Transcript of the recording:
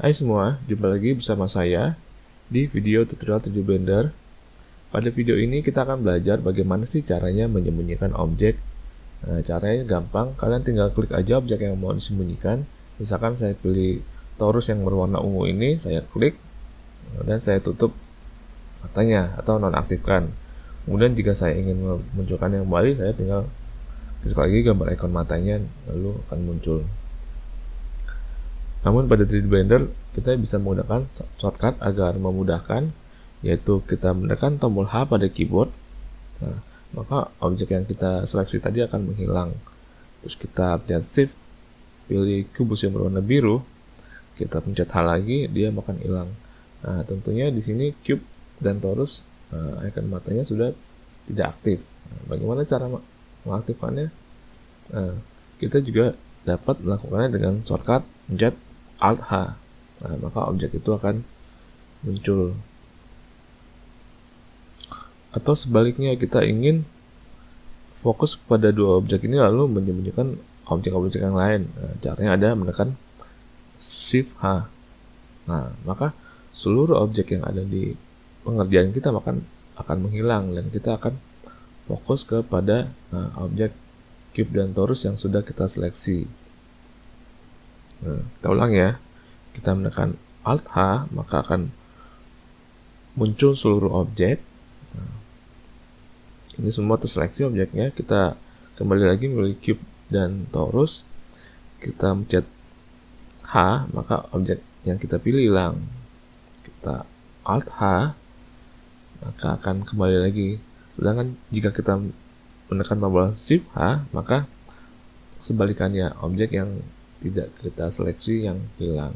Hai semua, jumpa lagi bersama saya di video tutorial 3D Blender. Pada video ini kita akan belajar bagaimana sih caranya menyembunyikan objek. Nah, caranya gampang, kalian tinggal klik aja objek yang mau disembunyikan. Misalkan saya pilih torus yang berwarna ungu ini, saya klik dan saya tutup matanya atau nonaktifkan. Kemudian jika saya ingin memunculkan yang kembali, saya tinggal klik lagi gambar ikon matanya lalu akan muncul. Namun pada 3D Blender kita bisa menggunakan shortcut agar memudahkan yaitu kita menekan tombol H pada keyboard. Nah, maka objek yang kita seleksi tadi akan menghilang. Terus kita pencet shift, pilih kubus yang berwarna biru, kita pencet H lagi, dia akan hilang. Nah, tentunya di sini cube dan torus uh, icon matanya sudah tidak aktif. Nah, bagaimana cara mengaktifkannya? Nah, kita juga dapat melakukannya dengan shortcut pencet Alt H. Nah, maka objek itu akan muncul. Atau sebaliknya kita ingin fokus pada dua objek ini lalu menyembunyikan objek-objek yang lain. Nah, caranya ada menekan Shift H. Nah, maka seluruh objek yang ada di pengerjaan kita akan akan menghilang dan kita akan fokus kepada nah, objek cube dan torus yang sudah kita seleksi. Nah, kita ulang ya. Kita menekan Alt H, maka akan muncul seluruh objek. Nah, ini semua terseleksi objeknya. Kita kembali lagi memilih cube dan torus. Kita mencet H, maka objek yang kita pilih hilang. Kita Alt H, maka akan kembali lagi. Sedangkan jika kita menekan tombol Shift H, maka sebalikannya objek yang tidak kita seleksi yang hilang.